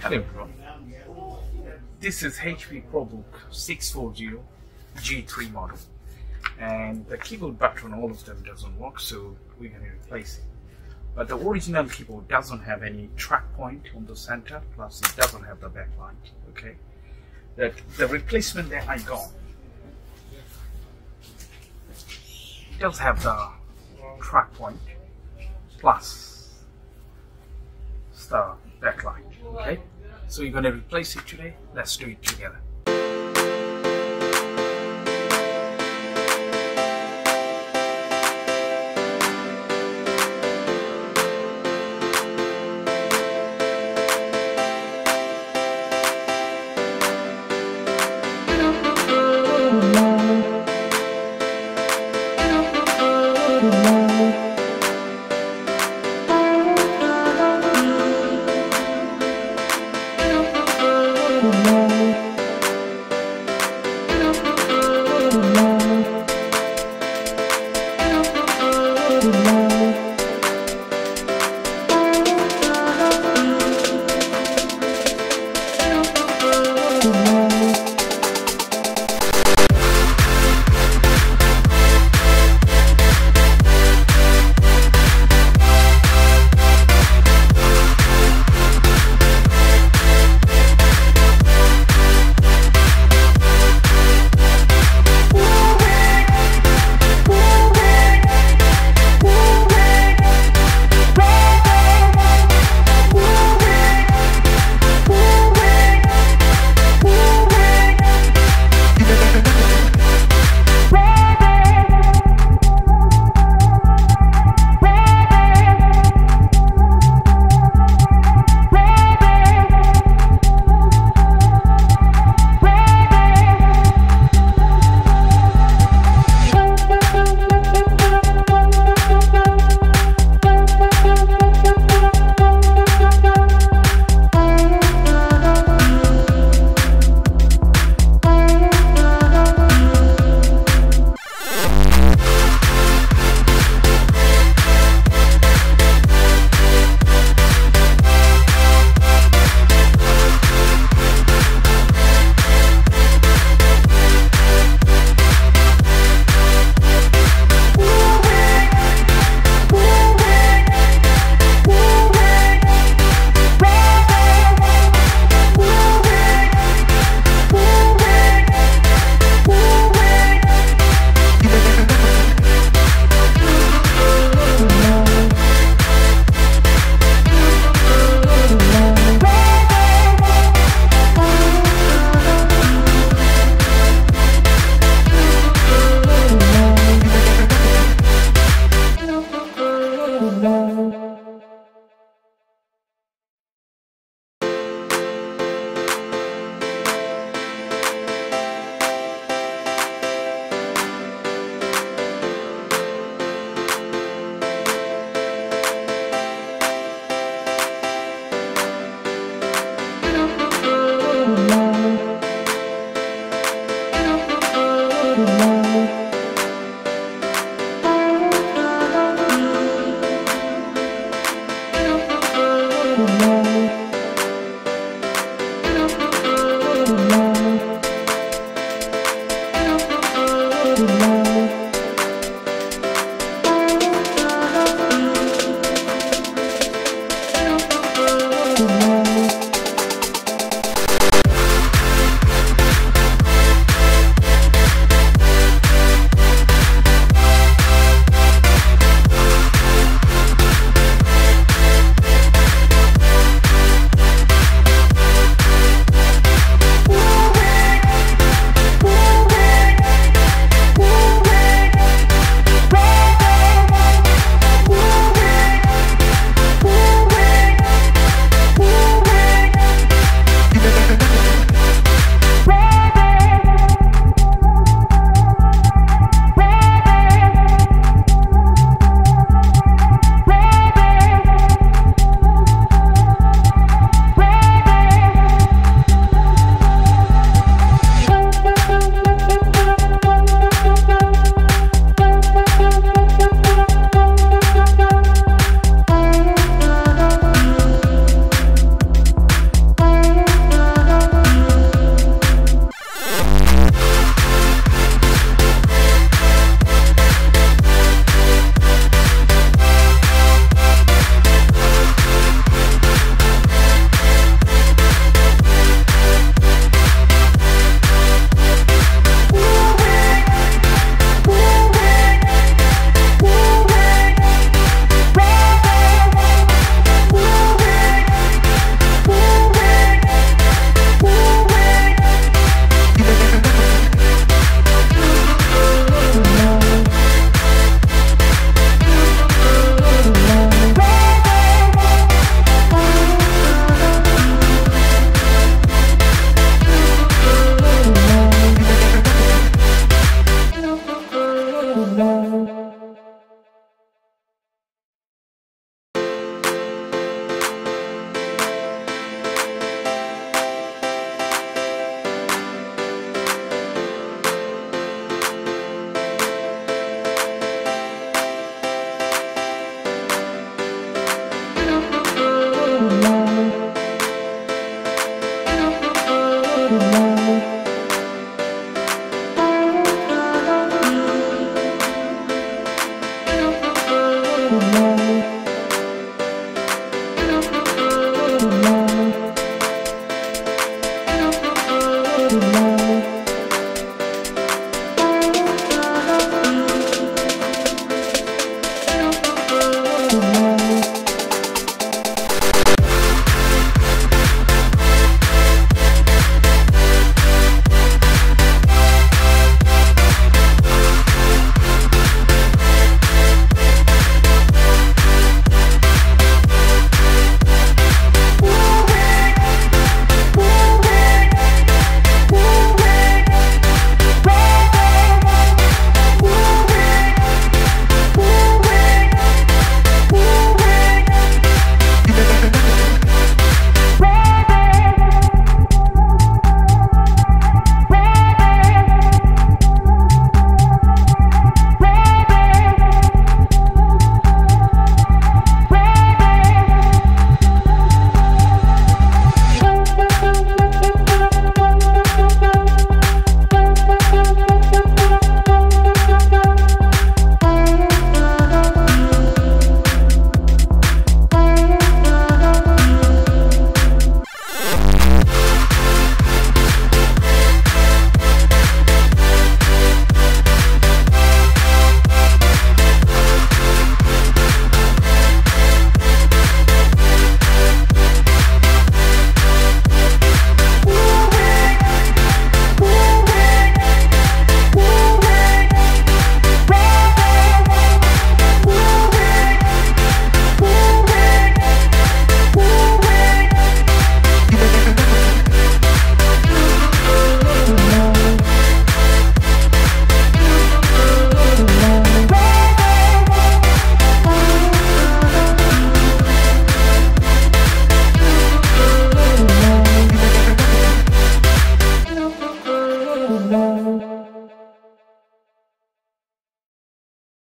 Hello everyone. This is HP ProBook 640 G3 model and the keyboard button all of them doesn't work so we're going to replace it. But the original keyboard doesn't have any track point on the center plus it doesn't have the backlight. Okay, that the replacement that I got does have the track point plus the backlight. Okay, so you're going to replace it today. Let's do it together. you.